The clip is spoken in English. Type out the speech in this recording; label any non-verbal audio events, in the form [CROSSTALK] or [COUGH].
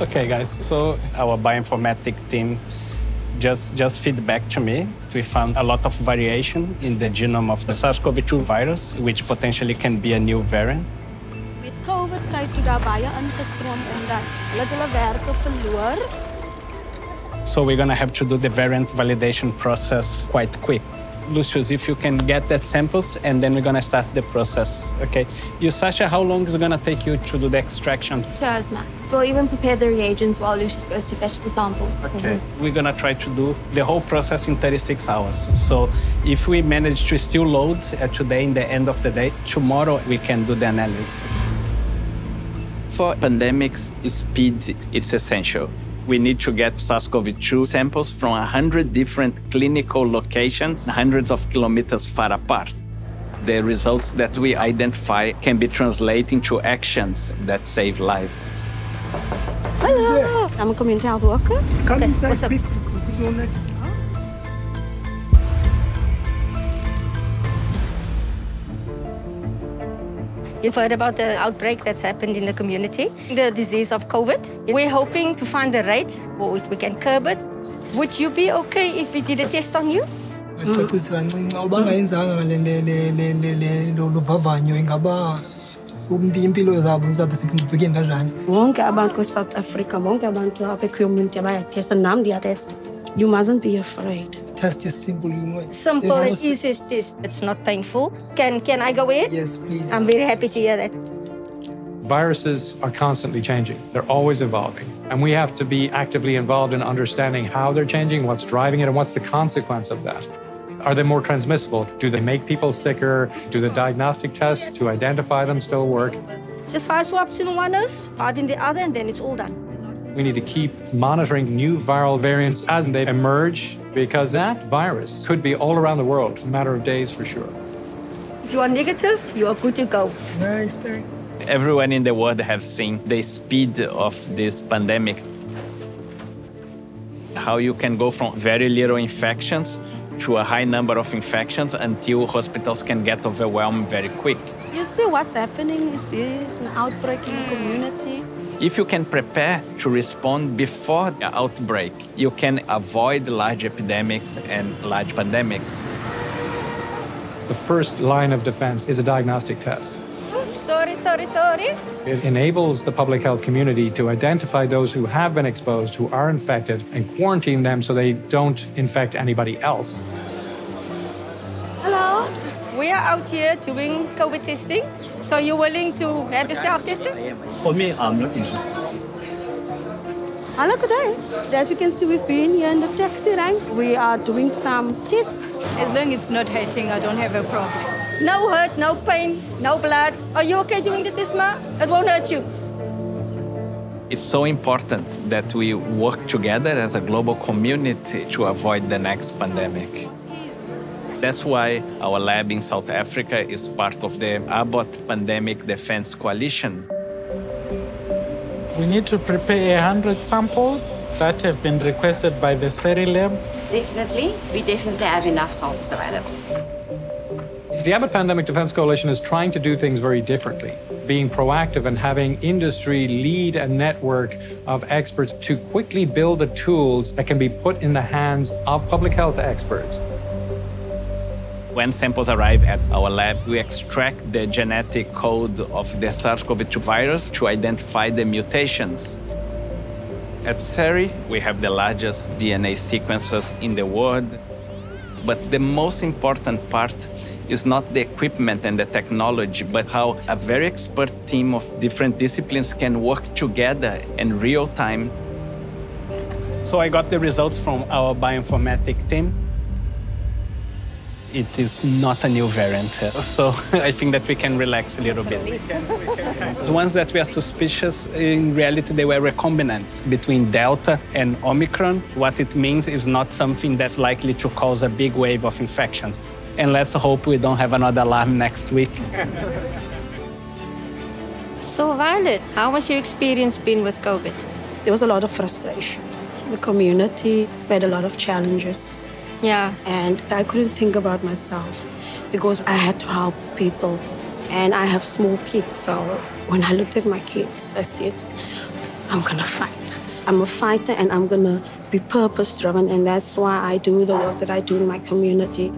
Okay, guys, so our bioinformatic team just, just feedback to me. We found a lot of variation in the genome of the SARS-CoV-2 virus, which potentially can be a new variant. Met COVID tyd toe daar baie ingestroom omdat hulle hulle werke verloor. So we're gonna have to do the variant validation process quite quick. Lucius, if you can get that samples, and then we're gonna start the process. Okay. You, Sasha, how long is it gonna take you to do the extraction? Two hours max. We'll even prepare the reagents while Lucius goes to fetch the samples. Okay. We're gonna try to do the whole process in 36 hours. So if we manage to still load uh, today in the end of the day, tomorrow we can do the analysis. For pandemics, speed is essential. We need to get SARS-CoV-2 samples from 100 different clinical locations, hundreds of kilometers far apart. The results that we identify can be translated into actions that save lives. Hallo, I'm a community health worker. Come inside, what's up? You've heard about the outbreak that's happened in the community, the disease of COVID. We're hoping to find a rate where we can curb it. Would you be okay if we did a test on you? Ngicacisa kancinci uba ngayenzanga le le le le le le lolu vavanyo ingaba umbi impilo zabo zizabe sibheke kanjani Wonke abantu kwi-South Africa, bonke abantu apha e-community bayatesta, nam ndiyatesta. You mustn't be afraid. Test is simple you know Simple There's and easy as this. It's not painful. Can can I go in? yes please I'm very happy to hear that. Viruses are constantly changing. They're always evolving. And we have to be actively involved in understanding how they're changing, what's driving it, and what's the consequence of that. Are they more transmissible? Do they make people sicker? Do the diagnostic tests to identify them still work? Just five swabs in one nose, five in the other, and then it's all done. We need to keep monitoring new viral variants as they emerge because that virus could be all around the world in a matter of days for sure. If you are negative, you are good to go. nice thanks Everyone in the world have seen the speed of this pandemic. How you can go from very little infections to a high number of infections until hospitals can get overwhelmed very quick. You see what's happening is this an outbreak in the community. If you can prepare to respond before the outbreak, you can avoid large epidemics and large pandemics. The first line of defense is a diagnostic test. Oops, sorry, sorry, sorry. It enables the public health community to identify those who have been exposed, who are infected, and quarantine them so they don't infect anybody else. Hello. We are out here doing COVID testing. So you're willing to have yourself tested? For me, I'm not interested. Hello, good day. As you can see, we've been here in the taxi rank. We are doing some tests. As long as it's not hurting, I don't have a problem. No hurt, no pain, no blood. Are you okay doing the test, ma? It won't hurt you. It's so important that we work together as a global community to avoid the next pandemic. That's why our lab in South Africa is part of the Abbott Pandemic Defense Coalition. We need to prepare 100 samples that have been requested by the CERI lab. Definitely. We definitely have enough samples available. The Abbott Pandemic Defense Coalition is trying to do things very differently, being proactive and having industry lead a network of experts to quickly build the tools that can be put in the hands of public health experts. When samples arrive at our lab, we extract the genetic code of the SARS-CoV-2 virus to identify the mutations. At CERI, we have the largest DNA sequences in the world. But the most important part is not the equipment and the technology, but how a very expert team of different disciplines can work together in real time. So I got the results from our bioinformatic team. It is not a new variant, uh, so [LAUGHS] I think that we can relax a little bit. The ones that we are suspicious, in reality, they were recombinants between Delta and Omicron. What it means is not something that's likely to cause a big wave of infections. And let's hope we don't have another alarm next week. So, Violet, how has your experience been with COVID? There was a lot of frustration. The community had a lot of challenges. Yeah. And I couldn't think about myself because I had to help people. And I have small kids, so when I looked at my kids, I said, I'm gonna fight. I'm a fighter and I'm gonna be purpose driven, and that's why I do the work that I do in my community.